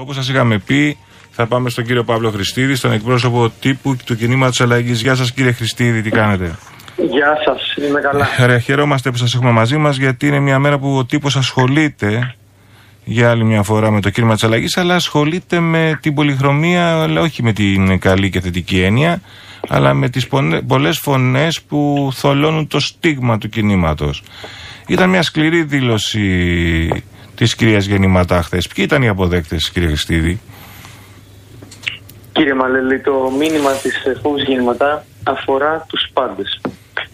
Όπως σας είχαμε πει, θα πάμε στον κύριο Παύλο Χριστίδη, στον εκπρόσωπο τύπου του κινήματος αλλαγής. Γεια σας, κύριε Χριστίδη, τι κάνετε; Γεια σας, είμαι καλά. Ωραία, χαιρόμαστε που σας έχουμε μαζί μας, γιατί είναι μια μέρα που ο τύπος ασχολείται για άλλη μια φορά με το κίνημα της αλλαγής, αλλά ασχολείται με την πολυχρωμία, αλλά όχι με την καλή και θετική έννοια, αλλά με τις πολλές φωνές που θολώνουν το στίγμα του κινήματος. Ήταν μια σκληρή δήλωση της κυρίας Γεννηματά χθες. Ποιοι ήταν οι αποδέκτες, κύριε Χριστίδη; Κύριε Μαλέλη, το μήνυμα της φόβη Γεννηματά αφορά τους πάντες.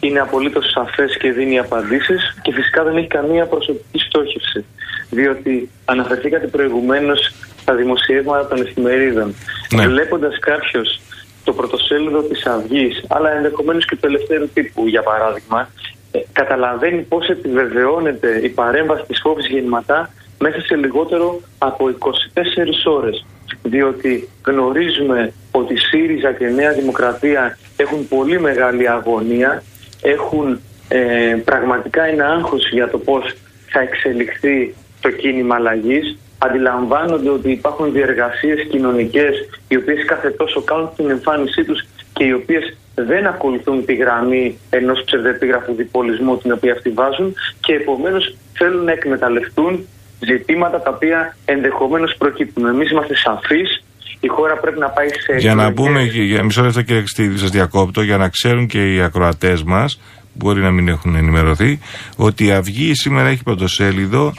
Είναι απολύτως σαφές και δίνει απαντήσεις και φυσικά δεν έχει καμία προσωπική στόχευση. Διότι αναφερθήκατε προηγουμένως στα δημοσιεύματα των εφημερίδων. Ναι. Βλέποντας κάποιος το πρωτοσέλιδο της Αυγής, αλλά ενδεχομένως και του ελευθέρου τύπου, για παράδειγμα, ε, καταλαβαίνει πώς επιβεβαιώνεται η παρέμβαση της φόβης γεννηματά μέσα σε λιγότερο από 24 ώρες. Διότι γνωρίζουμε ότι ΣΥΡΙΖΑ και Νέα Δημοκρατία έχουν πολύ μεγάλη αγωνία, έχουν ε, πραγματικά ένα άγχος για το πώς θα εξελιχθεί το κίνημα αλλαγής. Αντιλαμβάνονται ότι υπάρχουν διεργασίες κοινωνικές οι οποίες κάθε τόσο κάνουν την εμφάνισή τους και οι οποίες δεν ακολουθούν τη γραμμή ενός ψευδεπίγραφου διπολισμού την οποία αυτοί βάζουν και επομένως θέλουν να εκμεταλλευτούν ζητήματα τα οποία ενδεχομένως προκύπτουν. Εμείς είμαστε σαφείς η χώρα πρέπει να πάει σε. Για να πούμε, για μισό λεπτό κύριε Χριστίδη, σας διακόπτω, για να ξέρουν και οι ακροατές μας, μπορεί να μην έχουν ενημερωθεί, ότι η Αυγή σήμερα έχει πρωτοσέλιδο.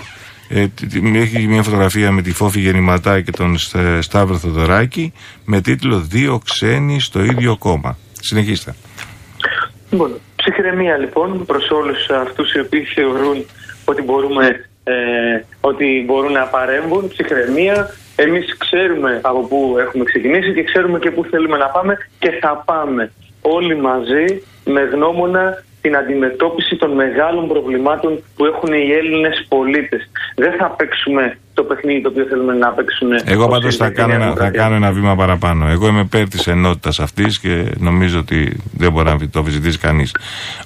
Ε, έχει μια φωτογραφία με τη Φόφη Γεννηματά και τον Σταύρο Θοδωράκη με τίτλο Δύο ξένοι στο ίδιο κόμμα. Συνεχίστε. Λοιπόν, ψυχραιμία λοιπόν προς όλους αυτούς οι οποίοι θεωρούν ότι μπορούμε ε, ότι μπορούν να παρέμβουν, ψυχραιμία. Εμείς ξέρουμε από πού έχουμε ξεκινήσει και ξέρουμε και πού θέλουμε να πάμε και θα πάμε όλοι μαζί με γνώμονα την αντιμετώπιση των μεγάλων προβλημάτων που έχουν οι Έλληνες πολίτες. Δεν θα παίξουμε το παιχνίδι το οποίο θέλουμε να παίξουν. Εγώ πάντως θα, κάνω ένα, θα κάνω ένα βήμα παραπάνω. Εγώ είμαι υπέρ της ενότητας αυτής και νομίζω ότι δεν μπορεί να το αμφισβητήσει κανείς.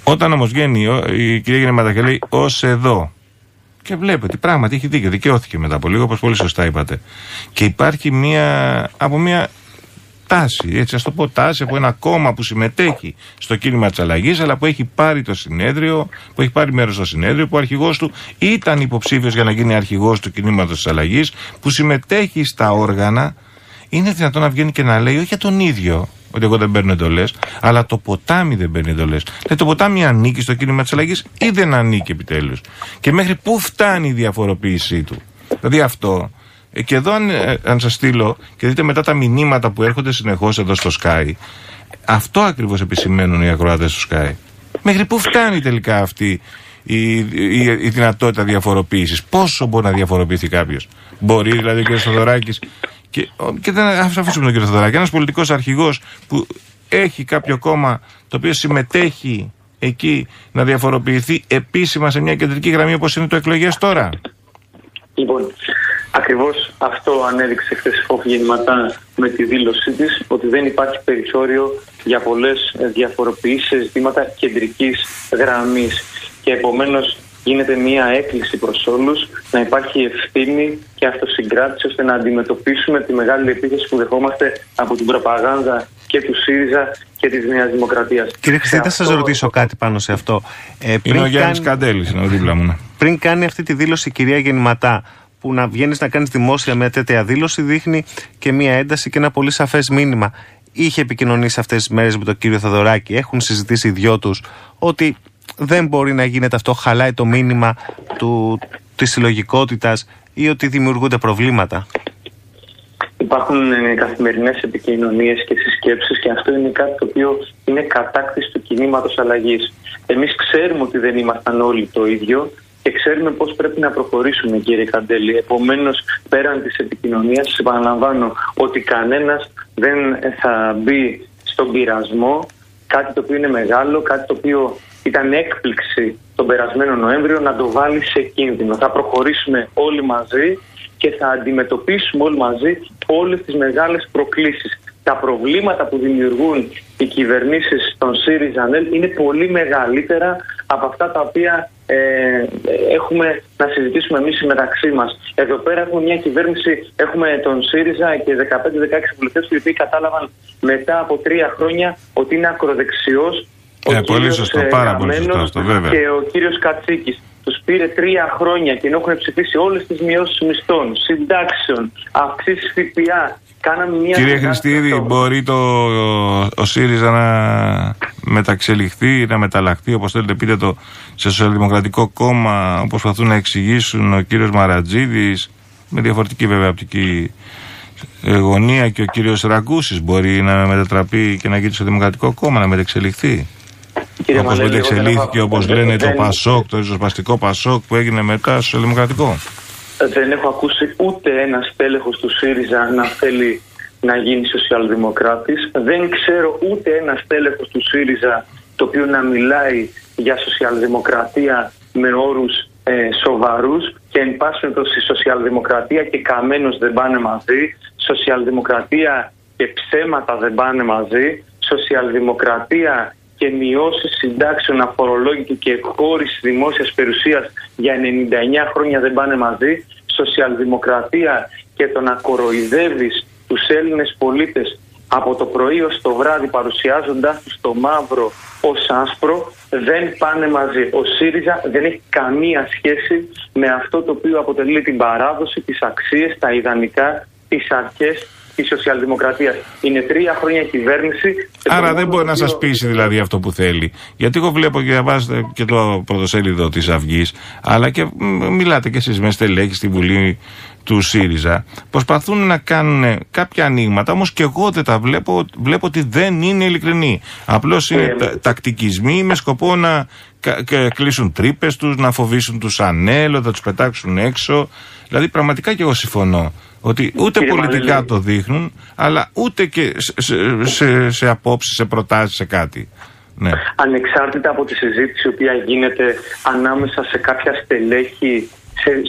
Όταν όμως βγαίνει η κυρία Γεννηματά και λέει ως εδώ. Και βλέπετε ότι πράγματι έχει δίκιο, δικαιώθηκε μετά από λίγο, όπως πολύ σωστά είπατε. Και υπάρχει μία, από μία τάση, έτσι ας το πω τάση από ένα κόμμα που συμμετέχει στο κίνημα της αλλαγής, αλλά που έχει πάρει το συνέδριο, που έχει πάρει μέρος στο συνέδριο, που ο αρχηγός του ήταν υποψήφιος για να γίνει αρχηγός του κινήματος της αλλαγής, που συμμετέχει στα όργανα, είναι δυνατόν να βγαίνει και να λέει όχι για τον ίδιο, ότι εγώ δεν παίρνω εντολές, αλλά το ποτάμι δεν παίρνει εντολές. Δηλαδή το ποτάμι ανήκει στο κίνημα της αλλαγής ή δεν ανήκει επιτέλους. Και μέχρι πού φτάνει η διαφοροποίησή του. Δηλαδή αυτό ε, και εδώ, αν, ε, αν σας στείλω και δείτε μετά τα μηνύματα που έρχονται συνεχώς εδώ στο Sky, αυτό ακριβώς επισημαίνουν οι ακροατέ του Sky. Μέχρι πού φτάνει τελικά αυτή η, η, η δυνατότητα διαφοροποίησης, Πόσο μπορεί να διαφοροποιηθεί κάποιος; Μπορεί δηλαδή ο κ. Θοδωράκης. Και, και δεν αφήσουμε τον κ. Θοδωράκη. Ένας πολιτικός αρχηγός που έχει κάποιο κόμμα το οποίο συμμετέχει εκεί να διαφοροποιηθεί επίσημα σε μια κεντρική γραμμή όπως είναι το εκλογές τώρα; Λοιπόν, Ακριβώς αυτό ανέδειξε χθες η με τη δήλωσή της, ότι δεν υπάρχει περιθώριο για πολλές διαφοροποιήσεις σε ζητήματα κεντρικής γραμμής. Και επομένως γίνεται μια έκκληση προς όλους να υπάρχει ευθύνη και αυτοσυγκράτηση ώστε να αντιμετωπίσουμε τη μεγάλη επίθεση που δεχόμαστε από την προπαγάνδα και του ΣΥΡΙΖΑ και της Νέας Δημοκρατίας. Κύριε Χρυσή, θα σας ρωτήσω κάτι πάνω σε αυτό. Ε, είναι ο Γιάννης Καντέλης, είναι δίπλα μου. Ναι. Πριν κάνει αυτή τη δήλωση η κυρία Γεννηματά, που να βγαίνεις να κάνεις δημόσια μια τέτοια δήλωση δείχνει και μια ένταση και ένα πολύ σαφές μήνυμα. Είχε επικοινωνήσει αυτές τις μέρες με τον κύριο Θοδωράκη, έχουν συζητήσει οι δυο τους ότι δεν μπορεί να γίνεται αυτό, χαλάει το μήνυμα του, της συλλογικότητας ή ότι δημιουργούνται προβλήματα. Υπάρχουν ε, καθημερινές επικοινωνίες και συσκέψεις και αυτό είναι κάτι το οποίο είναι κατάκτηση του κινήματος αλλαγής. Εμείς ξέρουμε ότι δεν ήμασταν όλοι το ίδιο και ξέρουμε πώς πρέπει να προχωρήσουμε, κύριε Καντέλη. Επομένως, πέραν της επικοινωνίας, σα επαναλαμβάνω ότι κανένας δεν θα μπει στον πειρασμό, κάτι το οποίο είναι μεγάλο, κάτι το οποίο ήταν έκπληξη τον περασμένο Νοέμβριο, να το βάλει σε κίνδυνο. Θα προχωρήσουμε όλοι μαζί και θα αντιμετωπίσουμε όλοι μαζί όλες τις μεγάλες προκλήσεις. Τα προβλήματα που δημιουργούν οι κυβερνήσεις των ΣΥΡΙΖΑ είναι πολύ μεγαλύτερα από αυτά τα οποία ε, έχουμε να συζητήσουμε εμείς μεταξύ μας. Εδώ πέρα έχουμε μια κυβέρνηση, έχουμε τον ΣΥΡΙΖΑ και 15-16 βουλευτές οι οποίοι κατάλαβαν μετά από τρία χρόνια ότι είναι ακροδεξιός. Ε, πολύ σωστό, ε, πάρα πολύ σωστό βέβαια. Και ο κύριος Κατσίκης. Τους πήρε τρία χρόνια και ενώ έχουν ψηφίσει όλες τις μειώσεις μισθών, συντάξεων, αυξήσεις ΦΠΑ, κάναμε μια. Κύριε Χριστίδη, μπορεί το, ο ΣΥΡΙΖΑ να μεταξελιχθεί, να μεταλλαχθεί, όπως θέλετε πείτε το, σε Σοσιαλδημοκρατικό κόμμα, όπως προσπαθούν να εξηγήσουν ο κύριος Μαρατζίδης, με διαφορετική βέβαια οπτική γωνία και ο κύριος Ραγκούσης μπορεί να μετατραπεί και να γίνει στο Δημοκρατικό κόμμα, να μεταξελιχθεί. Όπως μεταξελίχθηκε, όπως λένε, το Πασόκ, το ριζοσπαστικό Πασόκ που έγινε μετά στο Δημοκρατικό. Δεν έχω ακούσει ούτε ένα τέλεχο του ΣΥΡΙΖΑ να θέλει να γίνει σοσιαλδημοκράτης. Δεν ξέρω ούτε ένα τέλεχο του ΣΥΡΙΖΑ το οποίο να μιλάει για σοσιαλδημοκρατία με όρους ε, σοβαρούς. Και εν πάση περιπτώσει σοσιαλδημοκρατία και καμένος δεν πάνε μαζί, σοσιαλδημοκρατία και ψέματα δεν πάνε μαζί, σοσιαλδημοκρατία και μειώσεις συντάξεων αφορολόγητου και εκχώρησης δημόσιας περιουσίας για 99 χρόνια δεν πάνε μαζί, σοσιαλδημοκρατία και το να κοροϊδεύεις τους Έλληνες πολίτες από το πρωί ως το βράδυ παρουσιάζοντάς τους το μαύρο ως άσπρο δεν πάνε μαζί. Ο ΣΥΡΙΖΑ δεν έχει καμία σχέση με αυτό το οποίο αποτελεί την παράδοση, τις αξίες, τα ιδανικά, τις αρχές της σοσιαλδημοκρατίας. Είναι τρία χρόνια κυβέρνηση. Άρα δεν μπορεί να σας πείσει δηλαδή αυτό που θέλει. Γιατί εγώ βλέπω και διαβάζετε και το πρωτοσέλιδο της Αυγής, αλλά και μιλάτε κι εσείς με στελέχη στη Βουλή του ΣΥΡΙΖΑ προσπαθούν να κάνουν κάποια ανοίγματα, όμως και εγώ δεν τα βλέπω, βλέπω ότι δεν είναι ειλικρινή. Απλώς είναι ε, τακτικισμοί με σκοπό να κλείσουν τρύπες τους, να φοβήσουν τους ανέλο, να τους πετάξουν έξω. Δηλαδή, πραγματικά και εγώ συμφωνώ ότι ούτε πολιτικά το δείχνουν, αλλά ούτε και σε, σε, σε απόψεις, σε προτάσεις, σε κάτι. Ναι. Ανεξάρτητα από τη συζήτηση η οποία γίνεται ανάμεσα σε κάποια στελέχη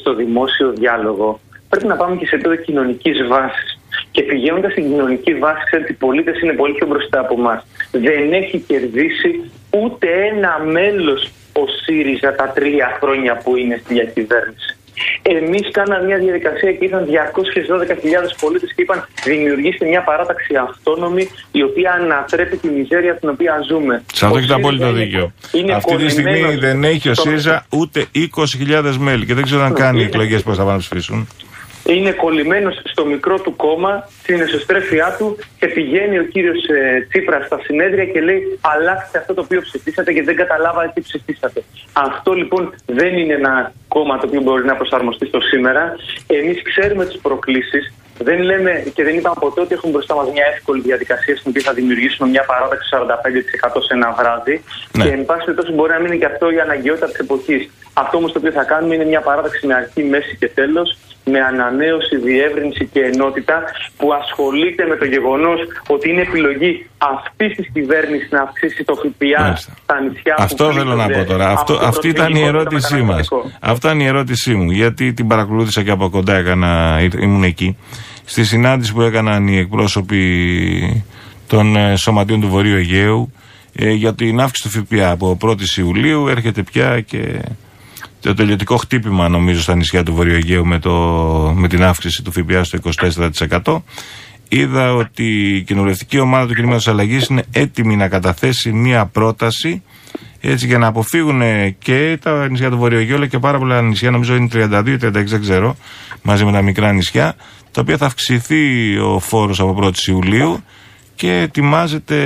στο δημόσιο διάλογο, πρέπει να πάμε και σε επίπεδο κοινωνικής βάσης. Και πηγαίνοντας στην κοινωνική βάση, ξέρετε, οι πολίτες είναι πολύ πιο μπροστά από εμάς. Δεν έχει κερδίσει ούτε ένα μέλος ο ΣΥΡΙΖΑ τα τρία χρόνια που είναι στη διακυβέρνηση. Εμείς κάναμε μια διαδικασία και ήρθαν 212.000 πολίτες και είπαν δημιουργήστε μια παράταξη αυτόνομη η οποία ανατρέπει τη μιζέρια την οποία ζούμε. Σε αυτό έχετε απόλυτο δίκιο. Αυτή τη στιγμή δεν έχει ο ΣΥΡΙΖΑ ούτε 20.000 μέλη και δεν ξέρω αν κάνει εκλογές πώς θα πάνε να ψηφίσουν είναι κολλημένος στο μικρό του κόμμα, στην εσωστρέφειά του και πηγαίνει ο κύριος ε, Τσίπρας στα συνέδρια και λέει: Αλλάξτε αυτό το οποίο ψηφίσατε και δεν καταλάβατε τι ψηφίσατε. Αυτό λοιπόν δεν είναι ένα κόμμα το οποίο μπορεί να προσαρμοστεί στο σήμερα. Εμείς ξέρουμε τις προκλήσεις. Δεν λέμε και δεν είπαμε ποτέ ότι έχουμε μπροστά μας μια εύκολη διαδικασία στην οποία θα δημιουργήσουμε μια παράταξη 45% σε ένα βράδυ. Ναι. Και εν πάση περιπτώσει μπορεί να μείνει και αυτό η αναγκαιότητα της εποχής. Αυτό όμως το οποίο θα κάνουμε είναι μια παράταξη με αρχή, μέση και τέλος με ανανέωση, διεύρυνση και ενότητα που ασχολείται με το γεγονός ότι είναι επιλογή αυτής της κυβέρνησης να αυξήσει το ΦΠΑ στα νησιά Αυτό θέλω να πω τώρα. Αυτό, αυτή ήταν η ερώτησή μας. Αυτή ήταν η ερώτησή μου. Γιατί την παρακολούθησα και από κοντά, έκανα, ήμουν εκεί. Στη συνάντηση που έκαναν οι εκπρόσωποι των ε, σωματείων του Βορείου Αιγαίου ε, για την αύξηση του ΦΠΑ από 1η Ιουλίου έρχεται πια και το τελειωτικό χτύπημα νομίζω στα νησιά του Βορειοαιγαίου με, το, με την αύξηση του ΦΠΑ στο 24%. Είδα ότι η κοινοβουλευτική ομάδα του κινήματος αλλαγής είναι έτοιμη να καταθέσει μία πρόταση έτσι για να αποφύγουν και τα νησιά του Βορειοαιγαίου αλλά και πάρα πολλά νησιά, νομίζω είναι 32 36 δεν ξέρω, μαζί με τα μικρά νησιά, τα οποία θα αυξηθεί ο φόρος από 1η Ιουλίου και ετοιμάζεται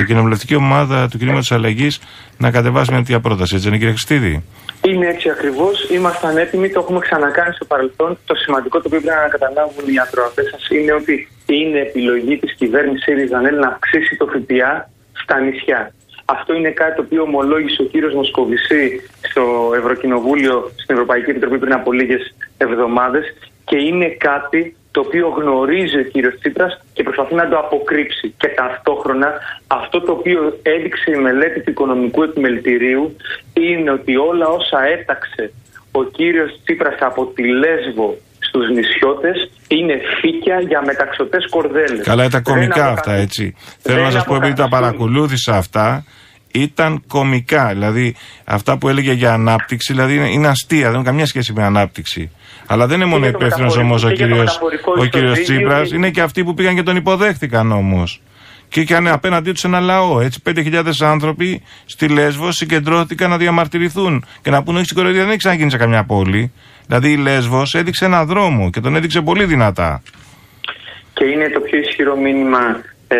η κοινοβουλευτική ομάδα του κινήματος αλλαγής να κατεβάσει μια τέτοια πρόταση. Έτσι είναι, κύριε Χριστίδη. Είναι έτσι ακριβώς. Ήμασταν έτοιμοι, το έχουμε ξανακάνει στο παρελθόν. Το σημαντικό το οποίο πρέπει να καταλάβουν οι ακροατές σας είναι ότι είναι επιλογή της κυβέρνησης Ριζανέλ να αυξήσει το ΦΠΑ στα νησιά. Αυτό είναι κάτι το οποίο ομολόγησε ο κύριος Μοσκοβισή στο Ευρωκοινοβούλιο, στην Ευρωπαϊκή Επιτροπή πριν από λίγες εβδομάδες και είναι κάτι το οποίο γνωρίζει ο κύριος Τσίπρας και προσπαθεί να το αποκρύψει. Και ταυτόχρονα αυτό το οποίο έδειξε η μελέτη του οικονομικού επιμελητηρίου είναι ότι όλα όσα έταξε ο κύριος Τσίπρας από τη Λέσβο στους νησιώτες είναι φύκια για μεταξωτές κορδέλες. Καλά, ήταν κομικά αυτά, έτσι. Θέλω να σας πω, επειδή τα παρακολούθησα αυτά, ήταν κομικά. Δηλαδή, αυτά που έλεγε για ανάπτυξη, δηλαδή είναι, είναι αστεία, δεν έχουν καμιά σχέση με ανάπτυξη. Αλλά δεν είναι μόνο υπεύθυνος όμως ο κύριο ο κύριος Τσίπρας, είναι και αυτοί που πήγαν και τον υποδέχτηκαν όμως. Και είχαν απέναντί τους ένα λαό. Έτσι, 5.000 άνθρωποι στη Λέσβο συγκεντρώθηκαν να διαμαρτυρηθούν και να πούνε: Όχι, η δεν έχει ξαναγίνει σε καμιά πόλη. Δηλαδή, η Λέσβος έδειξε ένα δρόμο και τον έδειξε πολύ δυνατά. Και είναι το πιο ισχυρό μήνυμα ε,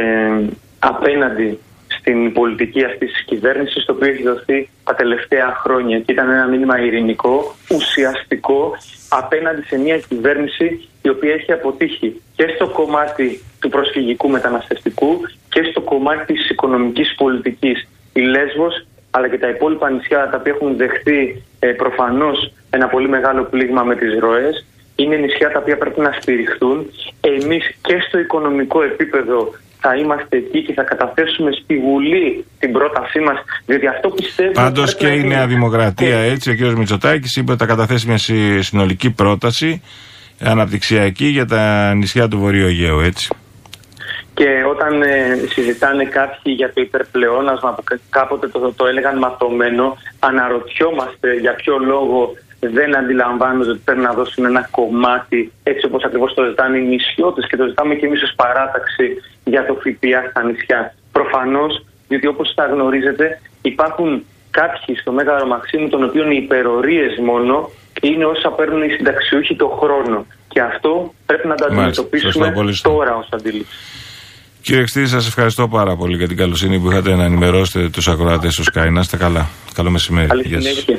απέναντι στην πολιτική αυτής της κυβέρνησης, το οποίο έχει δοθεί τα τελευταία χρόνια. Και ήταν ένα μήνυμα ειρηνικό, ουσιαστικό, απέναντι σε μια κυβέρνηση η οποία έχει αποτύχει και στο κομμάτι του προσφυγικού μεταναστευτικού και στο κομμάτι της οικονομικής πολιτικής. Η Λέσβος αλλά και τα υπόλοιπα νησιά τα οποία έχουν δεχθεί ε, προφανώς ένα πολύ μεγάλο πλήγμα με τις ροές είναι νησιά τα οποία πρέπει να στηριχθούν. Εμείς και στο οικονομικό επίπεδο θα είμαστε εκεί και θα καταθέσουμε στη Βουλή την πρότασή μας. Διότι αυτό πιστεύω. Πάντως και η Νέα Δημοκρατία, έτσι, ο κ. Μητσοτάκης είπε ότι θα καταθέσει μια συνολική πρόταση αναπτυξιακή για τα νησιά του Βορείου Αιγαίου, έτσι. Και όταν ε, συζητάνε κάποιοι για το υπερπλεόνασμα που κάποτε το, το έλεγαν ματωμένο, αναρωτιόμαστε για ποιο λόγο δεν αντιλαμβάνονται ότι πρέπει να δώσουν ένα κομμάτι έτσι όπως ακριβώς το ζητάνε οι νησιώτες και το ζητάμε και εμείς ως παράταξη για το ΦΠΑ στα νησιά. Προφανώς, διότι όπως τα γνωρίζετε υπάρχουν κάποιοι στο Μέγαρο Μαξίμου των οποίων οι υπερορίες μόνο είναι όσα παίρνουν οι συνταξιούχοι το χρόνο. Και αυτό πρέπει να το αντιμετωπίσουμε τώρα ως αντίληψη. Κύριε Ξτή, σας ευχαριστώ πάρα πολύ για την καλοσύνη που είχατε να ενημερώσετε τους ακροατές του ΣΚΑΙ. Να είστε καλά. Καλό μεσημέρι. Καλή συνέχεια.